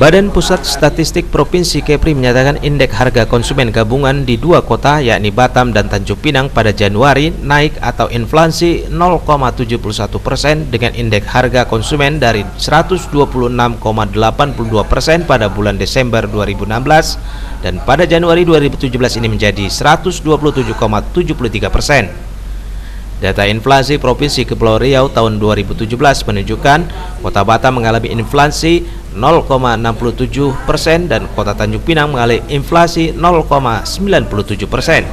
Badan Pusat Statistik Provinsi Kepri menyatakan indeks harga konsumen gabungan di dua kota yakni Batam dan Tanjung Pinang pada Januari naik atau inflasi 0,71 persen dengan indeks harga konsumen dari 126,82 persen pada bulan Desember 2016 dan pada Januari 2017 ini menjadi 127,73 persen. Data inflasi Provinsi Kepulauan Riau tahun 2017 menunjukkan Kota Batam mengalami inflasi 0,67 persen dan Kota Tanjung Pinang mengalami inflasi 0,97 persen.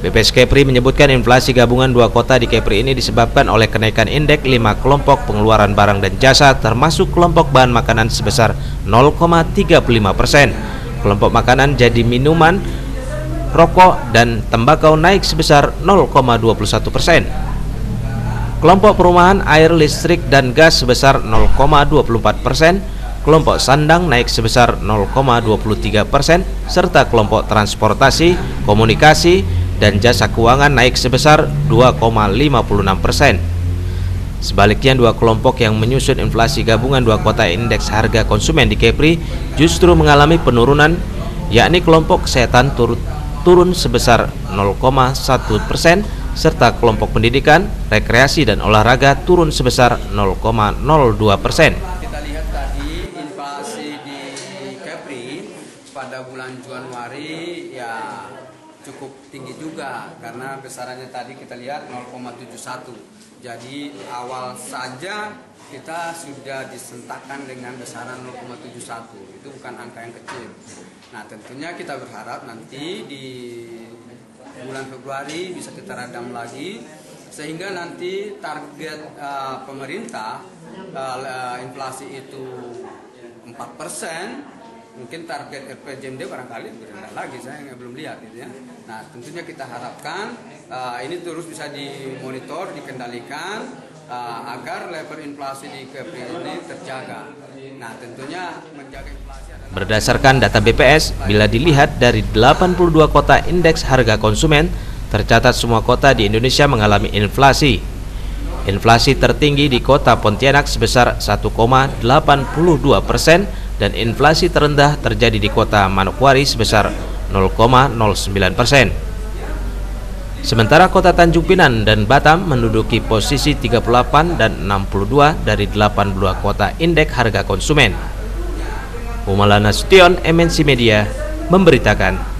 BPS Kepri menyebutkan inflasi gabungan dua kota di Kepri ini disebabkan oleh kenaikan indeks lima kelompok pengeluaran barang dan jasa termasuk kelompok bahan makanan sebesar 0,35 persen. Kelompok makanan jadi minuman rokok dan tembakau naik sebesar 0,21 persen. Kelompok perumahan, air, listrik, dan gas sebesar 0,24 persen. Kelompok sandang naik sebesar 0,23 persen, serta kelompok transportasi, komunikasi, dan jasa keuangan naik sebesar 2,56 persen. Sebaliknya dua kelompok yang menyusun inflasi gabungan dua kota indeks harga konsumen di Kepri justru mengalami penurunan yakni kelompok kesehatan turut turun sebesar 0,1 persen serta kelompok pendidikan, rekreasi dan olahraga turun sebesar 0,02 persen. Kita lihat tadi inflasi di Kepri pada bulan Januari ya cukup tinggi juga karena besarannya tadi kita lihat 0,71. Jadi awal saja kita sudah disentakkan dengan besaran 0,71. Itu bukan angka yang kecil. Nah tentunya kita berharap nanti di bulan Februari bisa kita radam lagi sehingga nanti target uh, pemerintah uh, inflasi itu 4% mungkin target RPJMD barangkali lebih rendah lagi saya nggak belum lihat gitu ya. Nah tentunya kita harapkan uh, ini terus bisa dimonitor, dikendalikan uh, agar level inflasi di Kepri ini terjaga. Nah tentunya menjaga inflasi Berdasarkan data BPS, bila dilihat dari 82 kota indeks harga konsumen, tercatat semua kota di Indonesia mengalami inflasi. Inflasi tertinggi di kota Pontianak sebesar 1,82 persen dan inflasi terendah terjadi di kota Manokwari sebesar 0,09 persen. Sementara kota Tanjung Pinang dan Batam menduduki posisi 38 dan 62 dari 82 kota indeks harga konsumen. Umalana Sution, MNC Media, memberitakan.